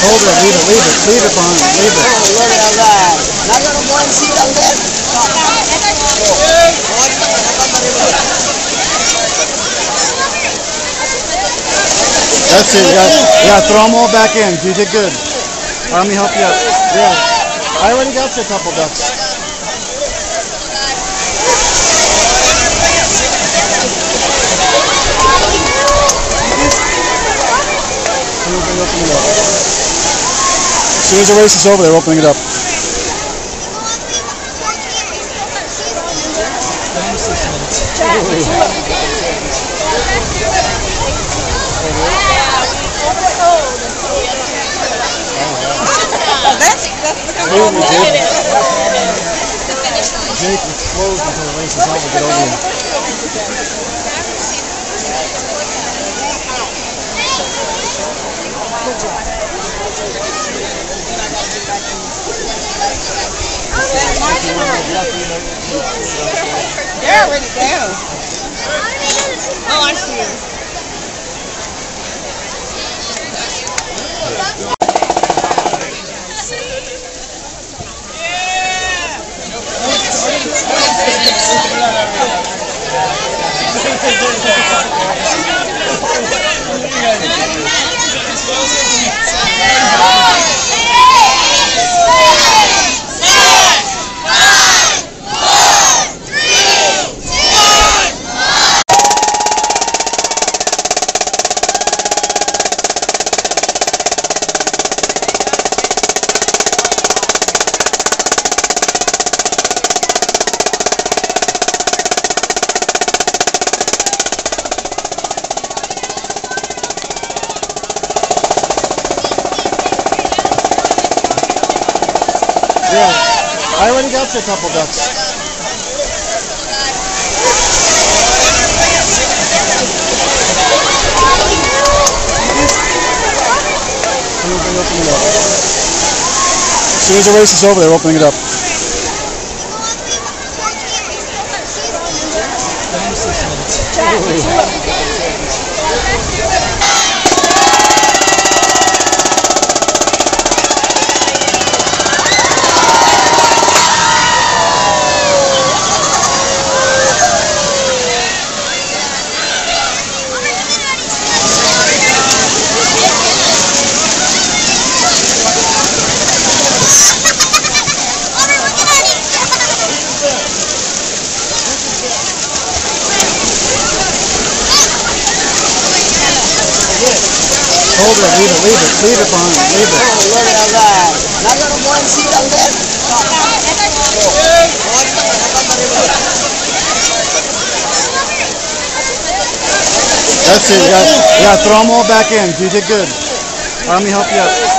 Hold it, leave it, leave it, leave it behind, leave it. Oh, look at that. And see the left. That's it, yeah, yeah, throw them all back in. You did good. Let me help you out. Yeah. I already got you a couple ducks. Soon as they open it up. As soon as the race is over, they're opening it up. Ooh, we did. Jake, it's closed until the race is over. Get over here. They're already down. Oh, I see. Yeah. I already got you a couple ducks. As they open it up. As soon as the race is over, they're opening it up. Hold it, leave it, leave it, leave it behind, leave it. Oh, look at that. Not gonna go and see the left. That's it, yeah, yeah, throw them all back in. You did good. Let me help you out.